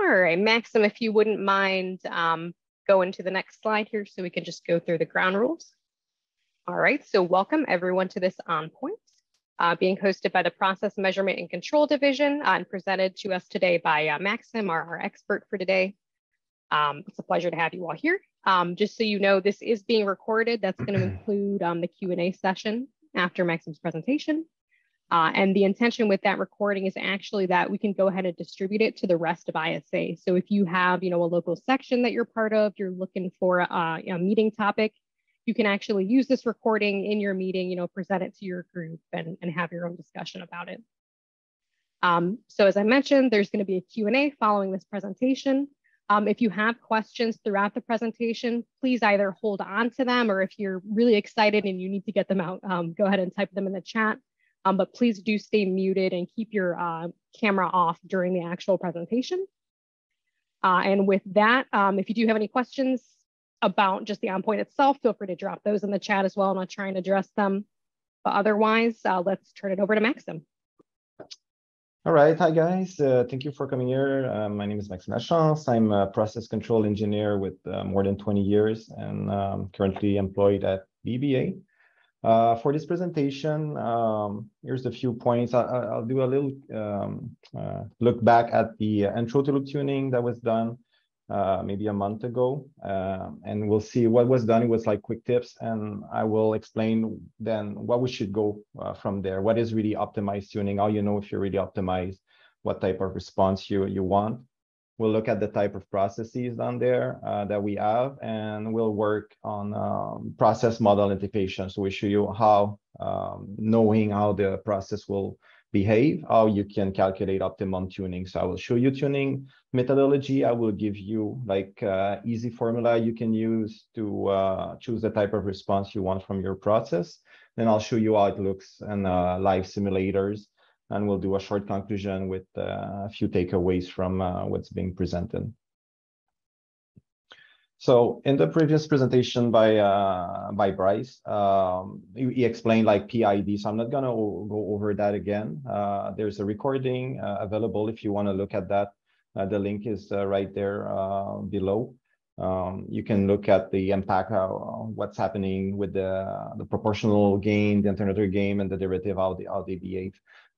All right, Maxim, if you wouldn't mind um, going to the next slide here so we can just go through the ground rules. All right, so welcome everyone to this On Point, uh, being hosted by the Process Measurement and Control Division uh, and presented to us today by uh, Maxim, our, our, expert for today. Um, it's a pleasure to have you all here. Um, just so you know, this is being recorded. That's going to include um, the Q&A session after Maxim's presentation. Uh, and the intention with that recording is actually that we can go ahead and distribute it to the rest of ISA. So if you have, you know, a local section that you're part of, you're looking for a, a meeting topic, you can actually use this recording in your meeting, you know, present it to your group and, and have your own discussion about it. Um, so as I mentioned, there's going to be a Q&A following this presentation. Um, if you have questions throughout the presentation, please either hold on to them or if you're really excited and you need to get them out, um, go ahead and type them in the chat. Um, but please do stay muted and keep your uh, camera off during the actual presentation. Uh, and with that, um, if you do have any questions about just the OnPoint itself, feel free to drop those in the chat as well, and I'll try and address them. But otherwise, uh, let's turn it over to Maxim. All right, hi guys. Uh, thank you for coming here. Uh, my name is Maxime Lachance. I'm a process control engineer with uh, more than 20 years and um, currently employed at BBA. Uh, for this presentation, um, here's a few points. I, will do a little um, uh, look back at the intro to loop tuning that was done uh, maybe a month ago, um, and we'll see what was done. It was like quick tips, and I will explain then what we should go uh, from there. What is really optimized tuning? How you know if you're really optimized? What type of response you you want? We'll look at the type of processes down there uh, that we have, and we'll work on um, process model integration. So we show you how um, knowing how the process will behave, how you can calculate optimum tuning. So I will show you tuning methodology. I will give you like uh, easy formula you can use to uh, choose the type of response you want from your process. Then I'll show you how it looks in uh, live simulators and we'll do a short conclusion with uh, a few takeaways from uh, what's being presented. So in the previous presentation by uh, by Bryce, um, he, he, explained like PID. So I'm not gonna go over that again. Uh, there's a recording uh, available if you want to look at that. Uh, the link is right there below. Um, you can look at the impact, of what's happening with the the proportional gain, the alternator gain, and the derivative, how they how they behave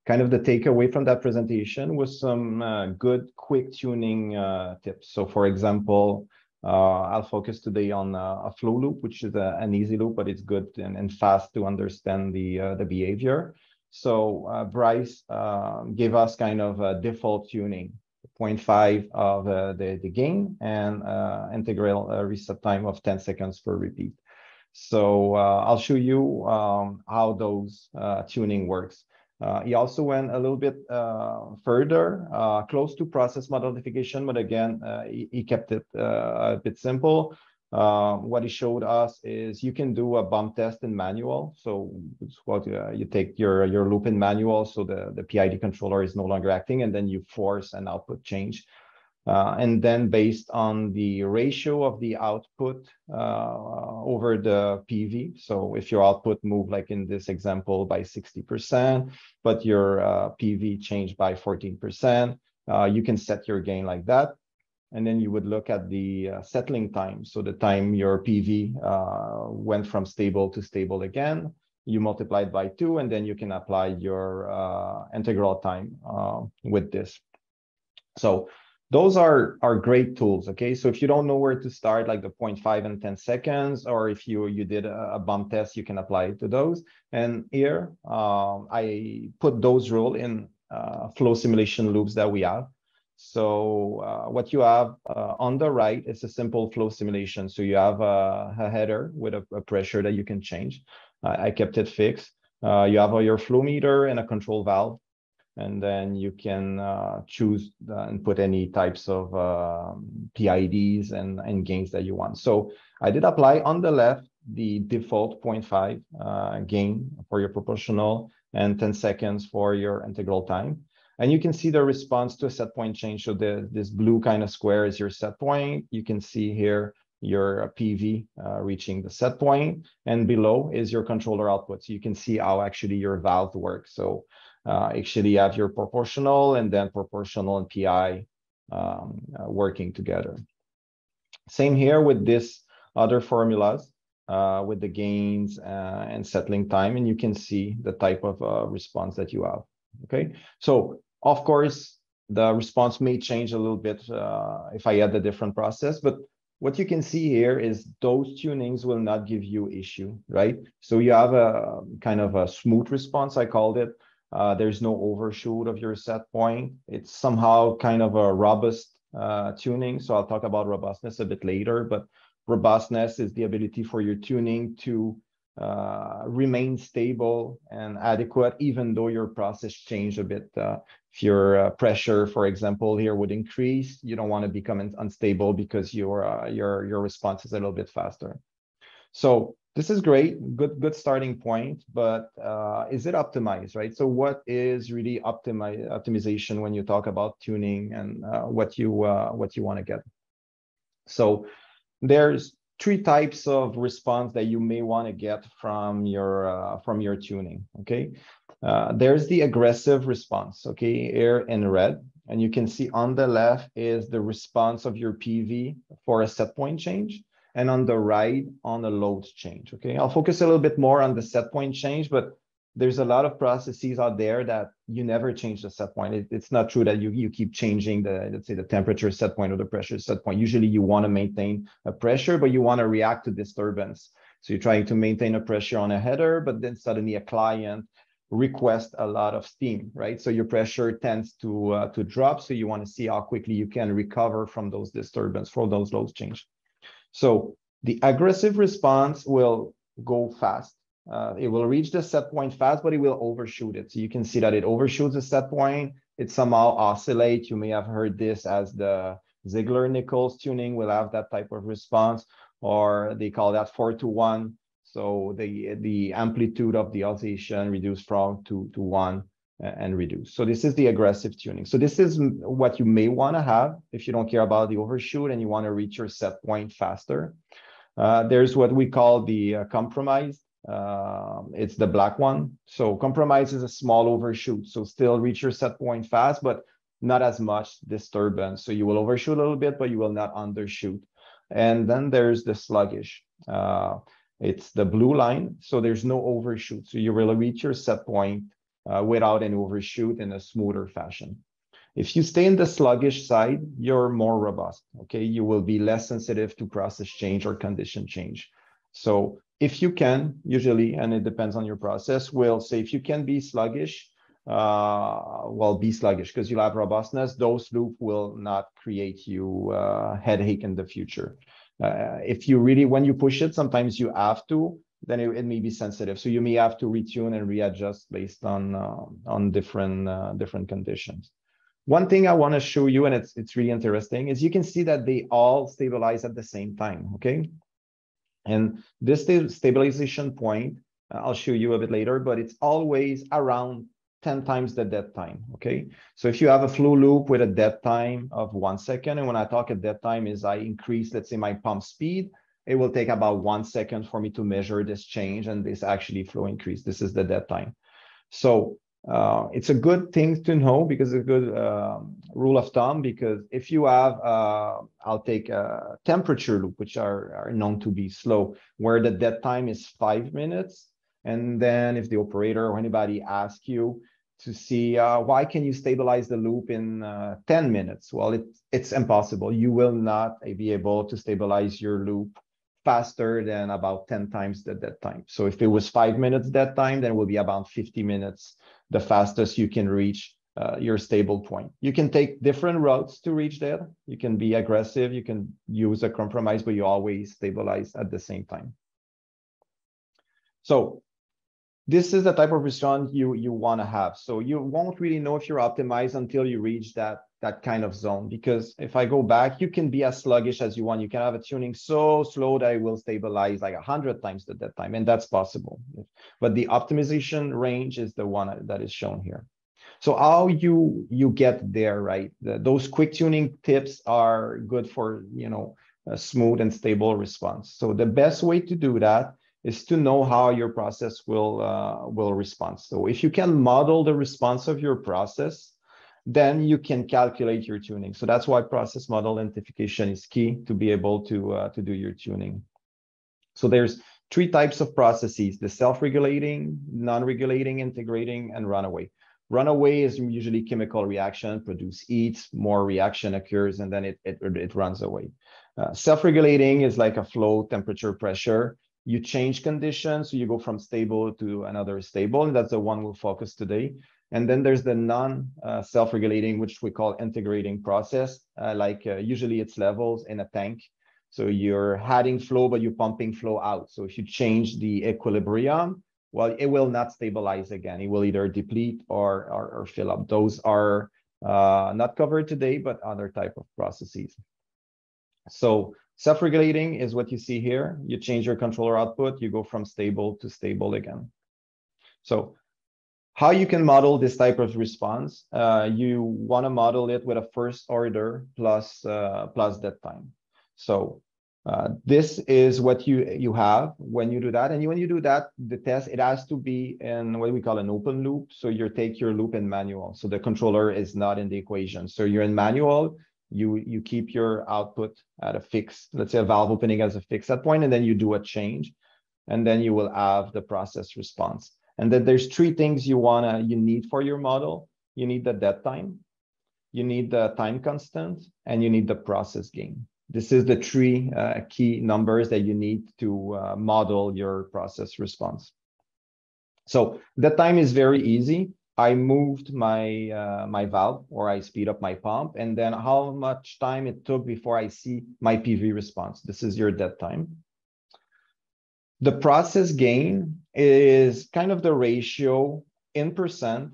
kind of the takeaway from that presentation was some uh, good quick tuning uh, tips. So for example, uh, I'll focus today on uh, a flow loop, which is a, an easy loop, but it's good and, and fast to understand the, uh, the behavior. So uh, Bryce gave us kind of a default tuning, 0.5 of the, the gain and integral reset time of 10 seconds per repeat. So I'll show you um, how those tuning works. Uh, he also went a little bit uh, further, uh, close to process modification, but again, uh, he, he, kept it uh, a bit simple. Uh, what he showed us is you can do a bump test in manual. So it's what you take your your loop in manual, so the the PID controller is no longer acting, and then you force an output change. Uh, and then based on the ratio of the output uh, over the PV. So if your output moved like in this example by 60%, but your uh, PV changed by 14%, uh, you can set your gain like that. And then you would look at the uh, settling time. So the time your PV uh, went from stable to stable again, you multiply it by two, and then you can apply your integral time with this. So those are are great tools okay? So if you don't know where to start like the 0.5 and 10 seconds or if you you did a, bump test you can apply it to those. And here um, i put those rule in uh, flow simulation loops that we have. So uh, what you have uh, on the right is a simple flow simulation. So you have a, a header with a, a, pressure that you can change. I kept it fixed. Uh, you have your flow meter and a control valve and then you can uh, choose and put any types of uh, PIDs and, and gains that you want. So I did apply on the left the default 0.5 uh, gain for your proportional and 10 seconds for your integral time. And you can see the response to a set point change. So the, this blue kind of square is your set point. You can see here your PV uh, reaching the set point, and below is your controller output. So you can see how actually your valve works. So uh, actually you have your proportional and then proportional and PI um, uh, working together. Same here with this other formulas uh, with the gains uh, and settling time, and you can see the type of uh, response that you have. Okay, so of course the response may change a little bit uh, if I add a different process, but what you can see here is those tunings will not give you issue, right? So you have a kind of a smooth response, I called it. Uh, there's no overshoot of your set point. It's somehow kind of a robust uh, tuning. So I'll talk about robustness a bit later, but robustness is the ability for your tuning to uh, remain stable and adequate, even though your process changed a bit. Uh, if your uh, pressure, for example, here would increase, you don't want to become unstable because your uh, your your response is a little bit faster. So this is great, good good starting point, but uh, is it optimized, right? So what is really optimi optimization when you talk about tuning and uh, what you what you want to get? So there's three types of response that you may want to get from your uh, from your tuning okay uh, there's the aggressive response okay here in red and you can see on the left is the response of your pv for a set point change and on the right on the load change okay i'll focus a little bit more on the set point change but there's a lot of processes out there that you never change the set point. It, it's not true that you, you keep changing the, let's say the temperature set point or the pressure set point. Usually you want to maintain a pressure, but you want to react to disturbance. So you're trying to maintain a pressure on a header, but then suddenly a client requests a lot of steam, right? So your pressure tends to uh, to drop. So you want to see how quickly you can recover from those disturbance, for those loads change. So the aggressive response will go fast uh, it will reach the set point fast, but it will overshoot it. So you can see that it overshoots the set point. It somehow oscillates. You may have heard this as the Ziegler-Nichols tuning will have that type of response, or they call that four to one. So the the amplitude of the oscillation reduced from two to one and reduce. So this is the aggressive tuning. So this is what you may want to have if you don't care about the overshoot and you want to reach your set point faster. Uh, there's what we call the uh, compromise uh, it's the black one. So compromise is a small overshoot. So still reach your set point fast, but not as much disturbance. So you will overshoot a little bit, but you will not undershoot. And then there's the sluggish. Uh, it's the blue line. So there's no overshoot. So you will reach your set point uh, without an overshoot in a smoother fashion. If you stay in the sluggish side, you're more robust. Okay, you will be less sensitive to process change or condition change. So if you can, usually, and it depends on your process, we'll say if you can be sluggish, uh, well, be sluggish because you'll have robustness. Those loop will not create you uh, headache in the future. Uh, if you really, when you push it, sometimes you have to, then it, it, may be sensitive. So you may have to retune and readjust based on uh, on different uh, different conditions. One thing I want to show you, and it's it's really interesting, is you can see that they all stabilize at the same time. Okay, and this stabilization point, uh, I'll show you a bit later, but it's always around 10 times the dead time, okay? So if you have a flow loop with a dead time of one second, and when I talk at dead time is I increase, let's say my pump speed, it will take about one second for me to measure this change and this actually flow increase. This is the dead time. So uh, it's a good thing to know because it's a good uh, rule of thumb because if you have uh, i'll take a temperature loop which are, are known to be slow where the dead time is five minutes and then if the operator or anybody asks you to see uh, why can you stabilize the loop in uh, 10 minutes well it, it's impossible you will not be able to stabilize your loop faster than about 10 times the dead time so if it was five minutes dead time then it will be about 50 minutes the fastest you can reach uh, your stable point. You can take different routes to reach there. You can be aggressive, you can use a compromise, but you always stabilize at the same time. So this is the type of response you, you want to have. So you won't really know if you're optimized until you reach that, that kind of zone. Because if I go back, you can be as sluggish as you want. You can have a tuning so slow that it will stabilize like 100 times the dead time, and that's possible. But the optimization range is the one that is shown here. So how you you get there, right? The, those quick tuning tips are good for you know a smooth and stable response. So the best way to do that is to know how your process will uh, will respond. So if you can model the response of your process, then you can calculate your tuning. So that's why process model identification is key to be able to, uh, to do your tuning. So there's three types of processes, the self-regulating, non-regulating, integrating, and runaway. Runaway is usually chemical reaction, produce heat, more reaction occurs, and then it, it, it runs away. Uh, self-regulating is like a flow, temperature, pressure. You change conditions, so you go from stable to another stable, and that's the one we'll focus today. And then there's the non-self-regulating, uh, which we call integrating process. Uh, like uh, usually it's levels in a tank. So you're adding flow, but you're pumping flow out. So if you change the equilibrium, well, it will not stabilize again. It will either deplete or, or, or fill up. Those are uh, not covered today, but other type of processes. So self-regulating is what you see here. You change your controller output, you go from stable to stable again. So how you can model this type of response, uh, you want to model it with a first order plus, uh, plus dead time. So uh, this is what you you have when you do that. And when you do that, the test, it has to be in what we call an open loop. So you take your loop in manual. So the controller is not in the equation. So you're in manual, you, you keep your output at a fixed, let's say a valve opening as a fixed set point, and then you do a change. And then you will have the process response. And then there's three things you wanna you need for your model. You need the dead time, you need the time constant, and you need the process gain. This is the three uh, key numbers that you need to uh, model your process response. So the time is very easy. I moved my uh, my valve or I speed up my pump and then how much time it took before I see my PV response. This is your dead time. The process gain is kind of the ratio in percent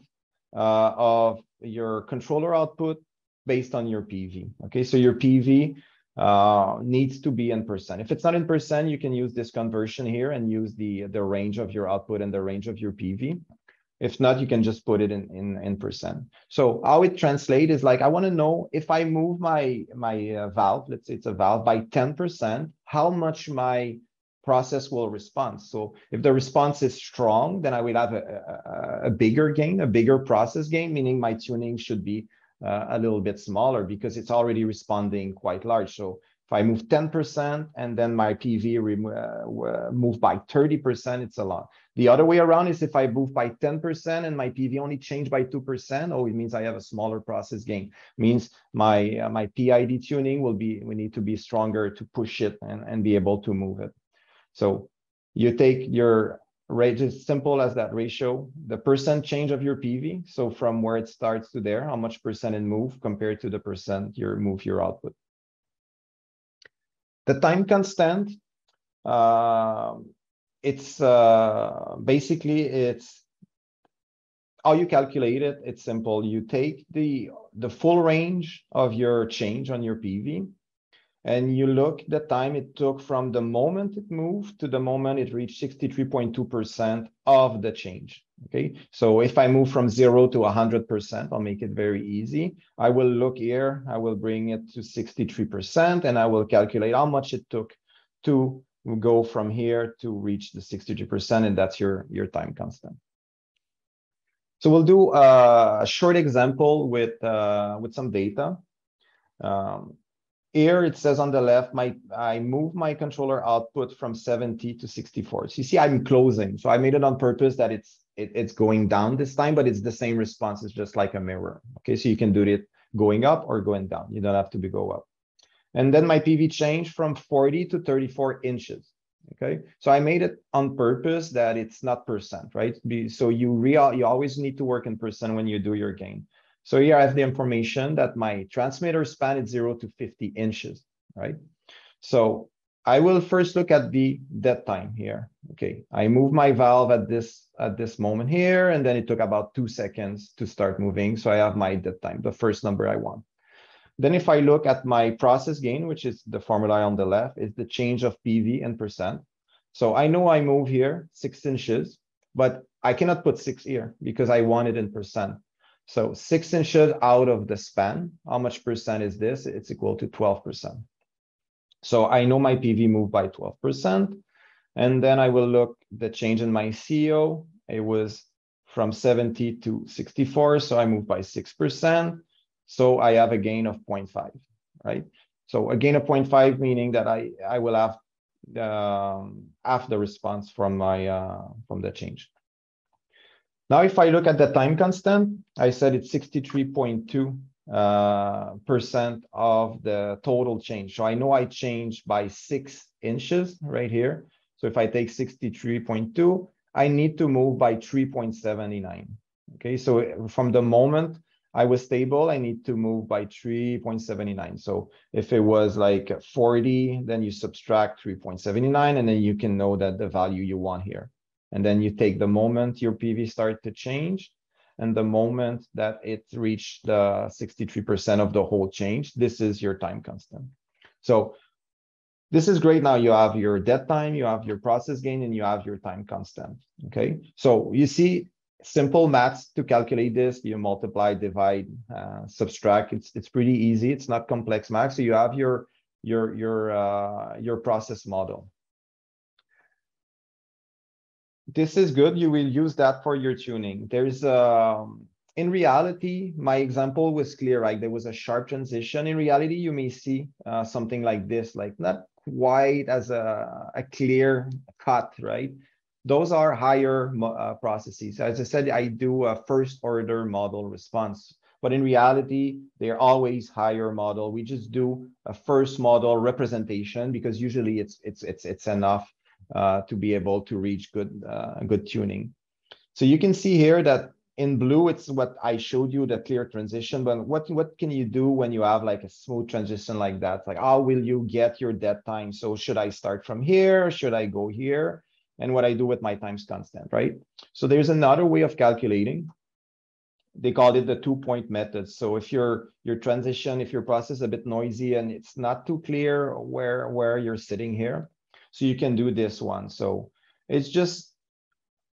uh, of your controller output based on your PV. Okay, so your PV uh, needs to be in percent. If it's not in percent, you can use this conversion here and use the, the range of your output and the range of your PV. If not, you can just put it in, in, in percent. So how it translates is like, I want to know if I move my, my uh, valve, let's say it's a valve by 10%, how much my process will respond. So if the response is strong, then I will have a, a, a bigger gain, a bigger process gain, meaning my tuning should be uh, a little bit smaller because it's already responding quite large. So if I move 10% and then my PV uh, move by 30%, it's a lot. The other way around is if I move by 10% and my PV only change by 2%, oh, it means I have a smaller process gain. Means my uh, my PID tuning will be, we need to be stronger to push it and, and be able to move it. So you take your rate as simple as that ratio, the percent change of your PV. So from where it starts to there, how much percent it move compared to the percent you move your output. The time constant, uh, it's uh, basically it's how you calculate it. It's simple. You take the the full range of your change on your PV and you look the time it took from the moment it moved to the moment it reached 63.2% of the change. Okay, so if I move from zero to 100%, I'll make it very easy. I will look here, I will bring it to 63%, and I will calculate how much it took to go from here to reach the 63%, and that's your, your time constant. So we'll do a short example with, uh, with some data. Um, here it says on the left, my I move my controller output from 70 to 64. So you see, I'm closing. So I made it on purpose that it's it, it's going down this time, but it's the same response. It's just like a mirror. Okay, so you can do it going up or going down. You don't have to be go up. And then my PV changed from 40 to 34 inches. Okay, so I made it on purpose that it's not percent, right? So you real you always need to work in percent when you do your gain. So here I have the information that my transmitter span is 0 to 50 inches, right? So I will first look at the dead time here. Okay, I move my valve at this at this moment here, and then it took about two seconds to start moving. So I have my dead time, the first number I want. Then if I look at my process gain, which is the formula on the left, is the change of PV in percent. So I know I move here six inches, but I cannot put six here because I want it in percent. So six inches out of the span, how much percent is this? It's equal to 12%. So I know my PV moved by 12%. And then I will look the change in my CO. It was from 70 to 64, so I moved by 6%. So I have a gain of 0.5, right? So a gain of 0.5 meaning that I, I will have um, half the response from my uh, from the change. Now, if I look at the time constant, I said it's 63.2 uh, percent of the total change. So I know I changed by six inches right here. So if I take 63.2, I need to move by 3.79. Okay, so from the moment I was stable, I need to move by 3.79. So if it was like 40, then you subtract 3.79, and then you can know that the value you want here. And then you take the moment your PV start to change, and the moment that it reached the 63% of the whole change, this is your time constant. So this is great. Now you have your dead time, you have your process gain, and you have your time constant. Okay. So you see simple maths to calculate this. You multiply, divide, uh, subtract. It's it's pretty easy. It's not complex math. So you have your your your uh, your process model. This is good. You will use that for your tuning. There's um, in reality, my example was clear, right? There was a sharp transition. In reality, you may see uh, something like this, like not quite as a, a clear cut, right? Those are higher uh, processes. As I said, I do a first order model response, but in reality, they're always higher model. We just do a first model representation because usually it's it's it's it's enough uh, to be able to reach good uh, good tuning. So you can see here that in blue, it's what I showed you, the clear transition. But what, what can you do when you have like a smooth transition like that? Like, how will you get your dead time? So should I start from here? Should I go here? And what I do with my times constant, right? So there's another way of calculating. They call it the two-point method. So if your your transition, if your process is a bit noisy and it's not too clear where where you're sitting here, so you can do this one. So it's just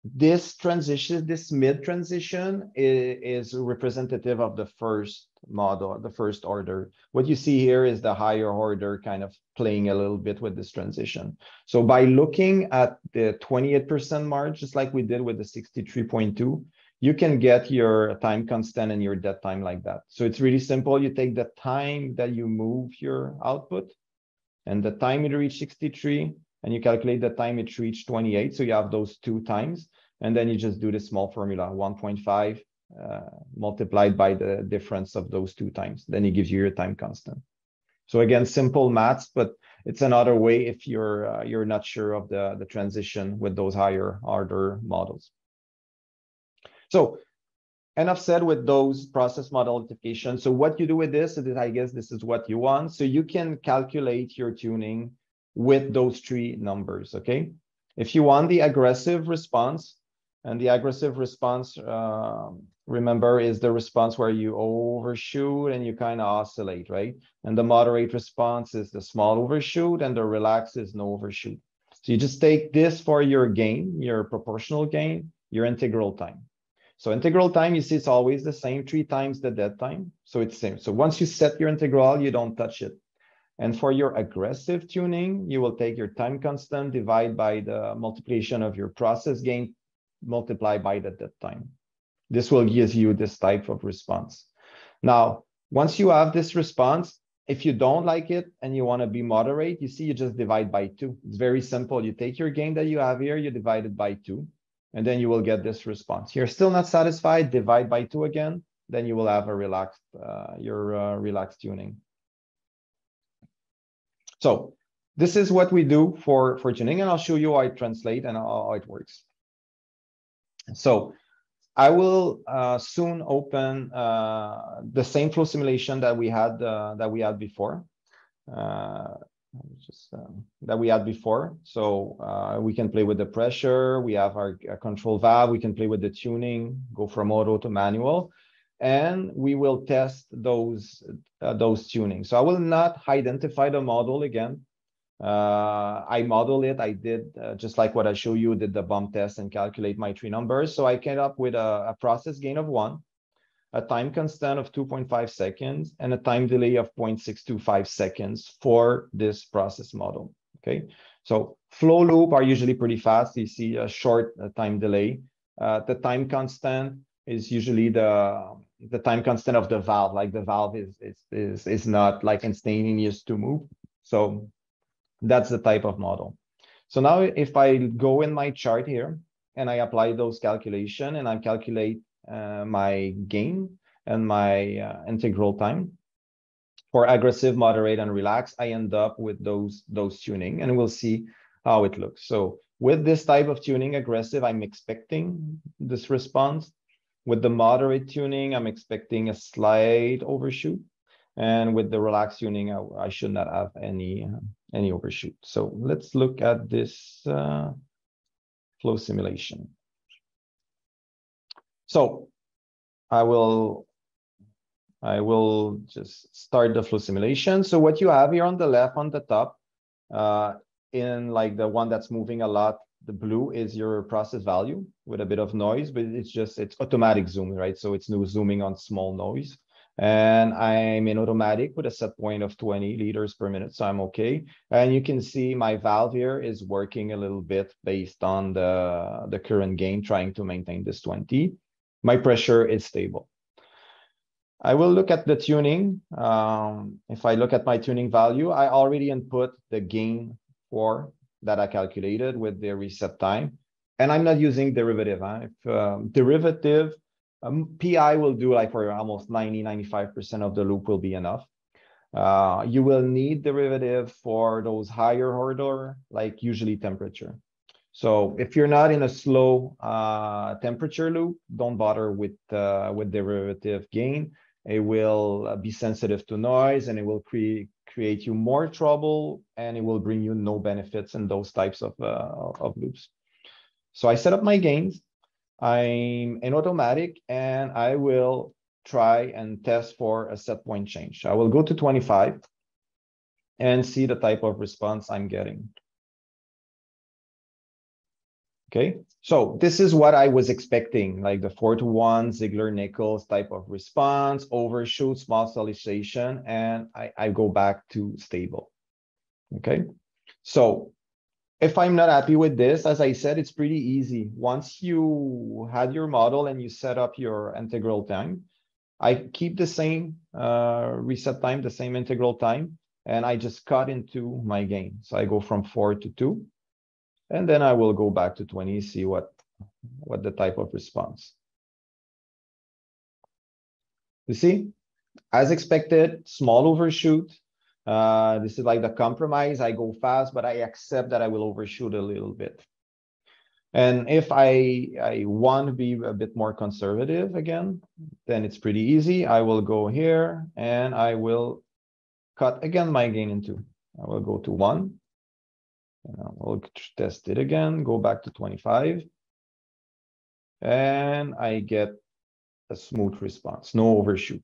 this transition, this mid transition is, is, representative of the first model, the first order. What you see here is the higher order kind of playing a little bit with this transition. So by looking at the 28% mark, just like we did with the 63.2, you can get your time constant and your dead time like that. So it's really simple. You take the time that you move your output and the time it reached 63 and you calculate the time it reached 28. So you have those two times, and then you just do the small formula, 1.5 uh, multiplied by the difference of those two times. Then it gives you your time constant. So again, simple maths, but it's another way if you're uh, you're not sure of the the transition with those higher order models. So enough said with those process model identification. So what you do with this is, I guess this is what you want. So you can calculate your tuning with those three numbers, okay? If you want the aggressive response, and the aggressive response, uh, remember, is the response where you overshoot and you kind of oscillate, right? And the moderate response is the small overshoot, and the relaxed is no overshoot. So you just take this for your gain, your proportional gain, your integral time. So integral time, you see it's always the same, three times the dead time. So it's same. So once you set your integral, you don't touch it. And for your aggressive tuning, you will take your time constant, divide by the multiplication of your process gain, multiply by the dead time. This will give you this type of response. Now, once you have this response, if you don't like it and you want to be moderate, you see, you just divide by two. It's very simple. You take your gain that you have here, you divide it by two, and then you will get this response. You're still not satisfied, divide by two again, then you will have a relaxed, uh, your uh, relaxed tuning. So this is what we do for, for tuning, and I'll show you how I translate and how it works. So I will uh, soon open uh, the same flow simulation that we had uh, that we had before. Uh, just um, that we had before. So uh, we can play with the pressure. We have our, our control valve. We can play with the tuning, go from auto to manual and we will test those uh, those tunings. So I will not identify the model again. Uh, I model it. I did uh, just like what I show you, did the bump test and calculate my three numbers. So I came up with a, a process gain of one, a time constant of 2.5 seconds, and a time delay of 0.625 seconds for this process model. Okay, so flow loop are usually pretty fast. You see a short uh, time delay uh, the time constant is usually the the time constant of the valve. Like the valve is is is is not like instantaneous to move. So that's the type of model. So now if I go in my chart here and I apply those calculation and I calculate my gain and my uh, integral time for aggressive, moderate, and relax, I end up with those those tuning and we'll see how it looks. So with this type of tuning aggressive, I'm expecting this response. With the moderate tuning, I'm expecting a slight overshoot. And with the relaxed tuning, I, I should not have any, uh, any overshoot. So let's look at this uh, flow simulation. So I will I will just start the flow simulation. So what you have here on the left on the top, uh, in like the one that's moving a lot, the blue is your process value with a bit of noise, but it's just, it's automatic zoom, right? So it's no zooming on small noise. And I'm in automatic with a set point of 20 liters per minute, so I'm okay. And you can see my valve here is working a little bit based on the, the current gain, trying to maintain this 20. My pressure is stable. I will look at the tuning. Um, if I look at my tuning value, I already input the gain for that I calculated with the reset time. And I'm not using derivative. Huh? If um, derivative, um, PI will do like for almost 90, 95% of the loop will be enough. Uh, you will need derivative for those higher order, like usually temperature. So if you're not in a slow uh, temperature loop, don't bother with uh, with derivative gain. It will uh, be sensitive to noise and it will create create you more trouble and it will bring you no benefits in those types of, uh, of loops. So I set up my gains. I'm in automatic and I will try and test for a set point change. I will go to 25 and see the type of response I'm getting. Okay, so this is what I was expecting, like the four to one Ziegler-Nichols type of response, overshoot, small oscillation, and I, I go back to stable. Okay, so if I'm not happy with this, as I said, it's pretty easy. Once you had your model and you set up your integral time, I keep the same uh, reset time, the same integral time, and I just cut into my gain. So I go from four to two. And then I will go back to 20, see what, what the type of response. You see, as expected, small overshoot. Uh, this is like the compromise. I go fast, but I accept that I will overshoot a little bit. And if I, I want to be a bit more conservative again, then it's pretty easy. I will go here and I will cut again my gain in two. I will go to one we'll test it again, go back to 25. And I get a smooth response, no overshoot.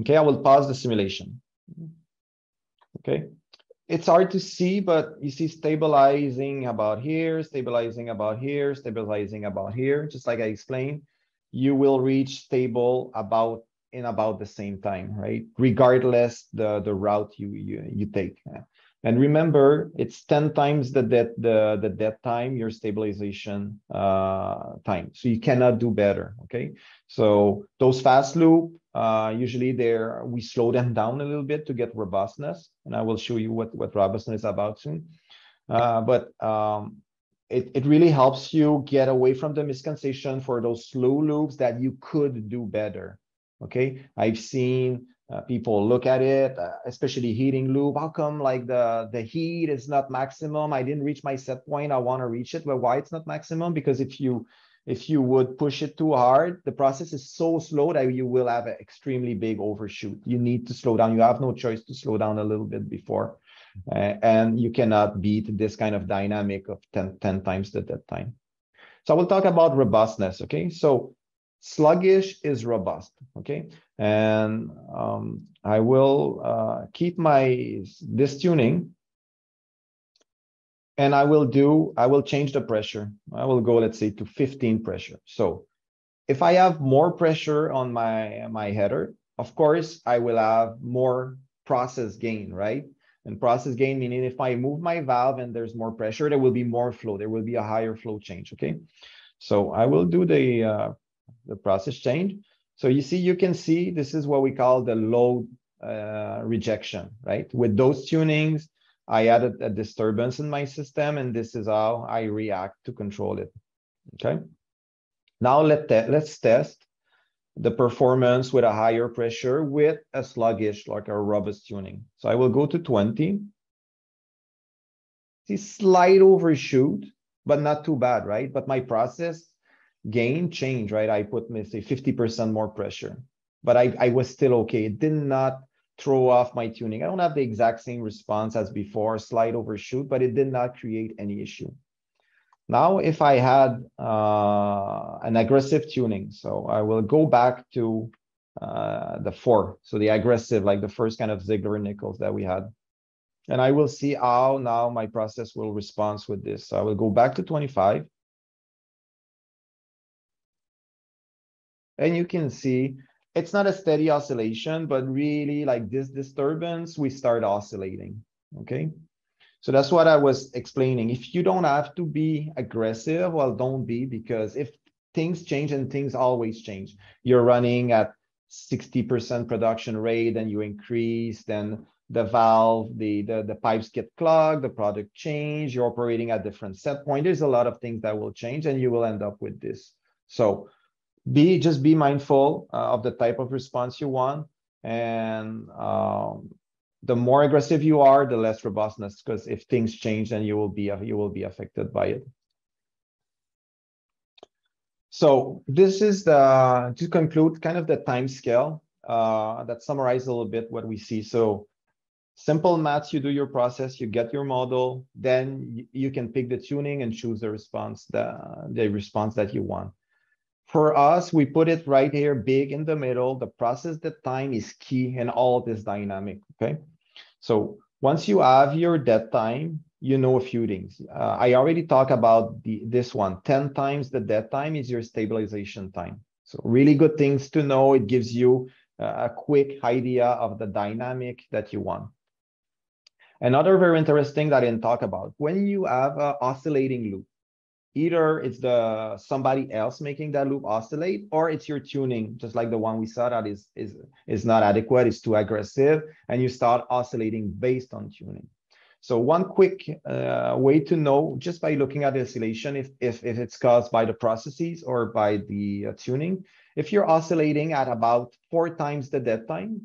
Okay, I will pause the simulation. Okay, it's hard to see, but you see stabilizing about here, stabilizing about here, stabilizing about here, just like I explained, you will reach stable about in about the same time, right? Regardless the, the route you, you, you take. And remember, it's 10 times the dead the, the time, your stabilization uh, time. So you cannot do better. Okay. So those fast loop, uh, usually there we slow them down a little bit to get robustness. And I will show you what, what robustness is about soon. Uh, but um, it, it really helps you get away from the misconception for those slow loops that you could do better. Okay. I've seen uh, people look at it, uh, especially heating loop. How come like the the heat is not maximum? I didn't reach my set point. I want to reach it. But why it's not maximum? Because if you if you would push it too hard, the process is so slow that you will have an extremely big overshoot. You need to slow down. You have no choice to slow down a little bit before. Uh, and you cannot beat this kind of dynamic of 10, 10 times the dead time. So I will talk about robustness. Okay. So sluggish is robust. Okay. And um, I will uh, keep my this tuning and I will do, I will change the pressure. I will go, let's say to 15 pressure. So if I have more pressure on my, my header, of course, I will have more process gain, right? And process gain meaning if I move my valve and there's more pressure, there will be more flow. There will be a higher flow change, okay? So I will do the, uh, the process change. So you see, you can see this is what we call the load uh, rejection, right? With those tunings, I added a disturbance in my system, and this is how I react to control it. Okay. Now let te let's test the performance with a higher pressure with a sluggish, like a robust tuning. So I will go to 20. See slight overshoot, but not too bad, right? But my process gain change, right? I put, say 50% more pressure, but I, I was still okay. It did not throw off my tuning. I don't have the exact same response as before, slight overshoot, but it did not create any issue. Now, if I had uh, an aggressive tuning, so I will go back to uh, the four, so the aggressive, like the first kind of Ziegler Nichols that we had. And I will see how now my process will respond with this. So I will go back to 25. And you can see it's not a steady oscillation, but really like this disturbance, we start oscillating, okay? So that's what I was explaining. If you don't have to be aggressive, well, don't be, because if things change and things always change, you're running at 60% production rate and you increase, then the valve, the, the, the pipes get clogged, the product change, you're operating at different set point. There's a lot of things that will change and you will end up with this. So be just be mindful uh, of the type of response you want and um, the more aggressive you are, the less robustness, because if things change, then you will be you will be affected by it. So this is the to conclude kind of the time scale uh, that summarizes a little bit what we see. So simple maths, you do your process, you get your model, then you can pick the tuning and choose the response the the response that you want. For us, we put it right here, big in the middle. The process, the time is key in all this dynamic, okay? So once you have your dead time, you know a few things. Uh, I already talked about the this one. 10 times the dead time is your stabilization time. So really good things to know. It gives you a quick idea of the dynamic that you want. Another very interesting that I didn't talk about, when you have an oscillating loop, either it's the somebody else making that loop oscillate or it's your tuning just like the one we saw that is is is not adequate it's too aggressive and you start oscillating based on tuning. So one quick uh, way to know just by looking at the oscillation if if, if it's caused by the processes or by the uh, tuning if you're oscillating at about four times the dead time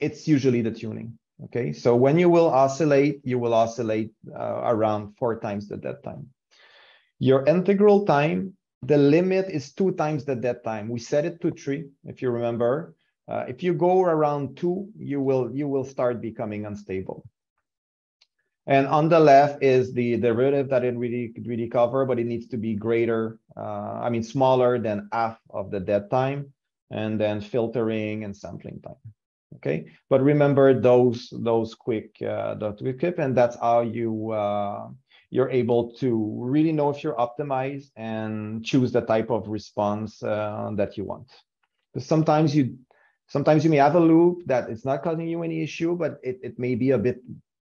it's usually the tuning okay? So when you will oscillate you will oscillate uh, around four times the dead time your integral time, the limit is two times the dead time. We set it to three, if you remember. Uh, if you go around two, you will you will start becoming unstable. And on the left is the derivative that it really could really cover, but it needs to be greater, uh, I mean, smaller than half of the dead time, and then filtering and sampling time. Okay, but remember those those quick uh, the quick and that's how you uh, you're able to really know if you're optimized and choose the type of response uh, that you want. Sometimes you sometimes you may have a loop that it's not causing you any issue, but it, it may be a bit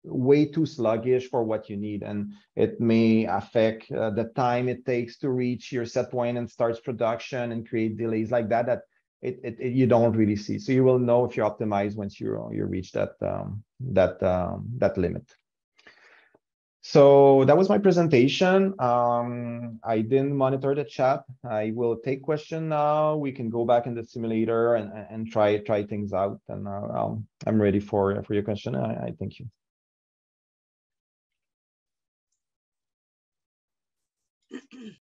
way too sluggish for what you need and it may affect uh, the time it takes to reach your set point and starts production and create delays like that that it, it, it, you don't really see so you will know if you're optimized once you you reach that um, that um, that limit so that was my presentation. Um, I didn't monitor the chat. I will take question now. We can go back in the simulator and, and try try things out. And uh, I'm ready for for your question. I, I thank you.